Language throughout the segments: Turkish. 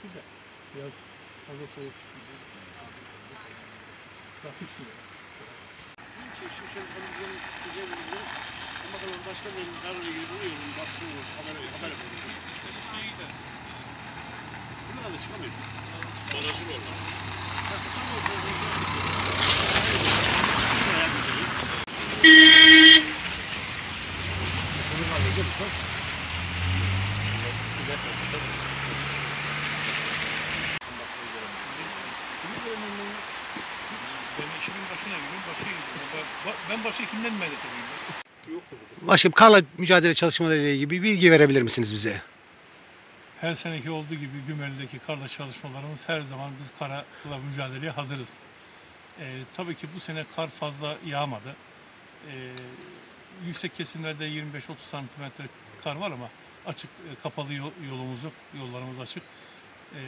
çıktı da biraz fazla soğuk çıktı. Bak hiç mi? Şimşek Hanım'ın güzel bir ürün. Ama bakalım başka bir kararı gibi buluyorum. Baskı olur. Haber, haber yapıyorum. Bunlar da çıkamıyor. Barajı var lan. Ben Ben, başa kimden medet edeyim? Başkanım karla mücadele çalışmaları ile ilgili bir bilgi verebilir misiniz bize? Her seneki olduğu gibi Gümeli'deki karla çalışmalarımız her zaman biz karla mücadeleye hazırız. Ee, tabii ki bu sene kar fazla yağmadı. Ee, yüksek kesimlerde 25-30 santimetre kar var ama açık e, kapalı yol- yolumuz yok, yollarımız açık. Ee,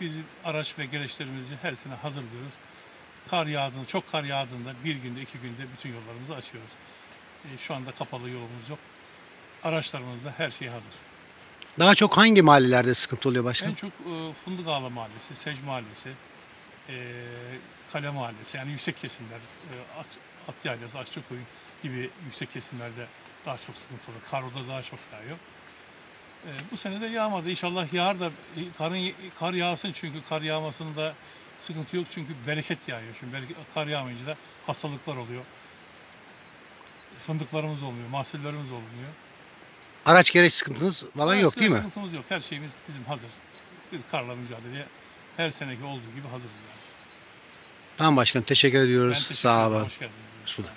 biz araç ve gereçlerimizi her sene hazırlıyoruz. Kar yağdığında, çok kar yağdığında bir günde, iki günde bütün yollarımızı açıyoruz. Ee, şu anda kapalı yolumuz yok. Araçlarımızda her şey hazır. Daha çok hangi mahallelerde sıkıntı oluyor En başkanım? çok e, Fındık Ağla Mahallesi, Sec Mahallesi, e, Kale Mahallesi yani yüksek kesimler, e, At Yaylası, Akçakoyun gibi yüksek kesimlerde daha çok sıkıntı oluyor. Kar orada daha çok yağıyor. E, bu sene de yağmadı. İnşallah yağar da e, karın, kar yağsın çünkü kar yağmasında sıkıntı yok çünkü bereket yağıyor. Şimdi bereket, kar yağmayınca da hastalıklar oluyor. Fındıklarımız olmuyor, mahsullerimiz olmuyor. Araç gereç sıkıntınız falan yok değil mi? Sıkıntımız yok. Her şeyimiz bizim hazır. Biz karla mücadeleye her seneki olduğu gibi hazırız. Yani. Tamam başkanım teşekkür Ben ediyoruz. teşekkür Sağ olun. Hoş geldiniz. Hoş bulduk.